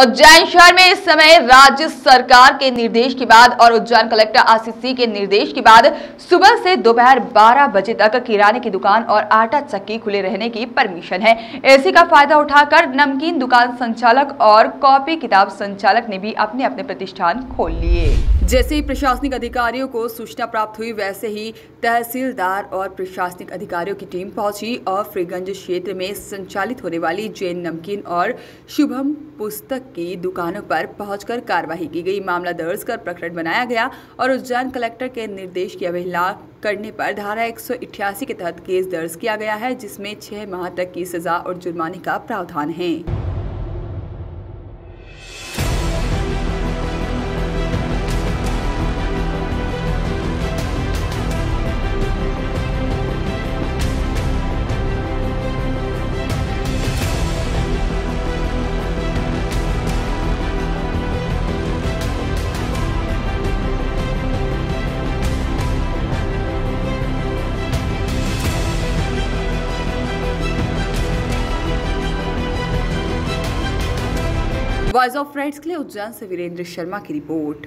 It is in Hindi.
उज्जैन शहर में इस समय राज्य सरकार के निर्देश के बाद और उज्जैन कलेक्टर आशीष के निर्देश के बाद सुबह से दोपहर 12 बजे तक किराने की दुकान और आटा चक्की खुले रहने की परमिशन है। ऐसी का फ़ायदा उठाकर नमकीन दुकान संचालक और कॉपी किताब संचालक ने भी अपने अपने प्रतिष्ठान खोल लिए। जैसे ही प्रशासनिक अधिकारियों को सूचना प्राप्त हुई, वैसे ही तहसीलदार और प्रशासनिक अधिकारियों की टीम पहुँची और फ्रीगंज क्षेत्र में संचालित होने वाली जैन नमकीन और शुभम पुस्तक की दुकानों पर पहुंचकर कार्रवाई की गई। मामला दर्ज कर प्रकरण बनाया गया और उज्जैन कलेक्टर के निर्देश की अवहेलना करने पर धारा एक सौ अठासी के तहत केस दर्ज किया गया है, जिसमें छह माह तक की सजा और जुर्माने का प्रावधान है। वॉइस ऑफ़ राइट्स के लिए उज्जैन से वीरेंद्र शर्मा की रिपोर्ट।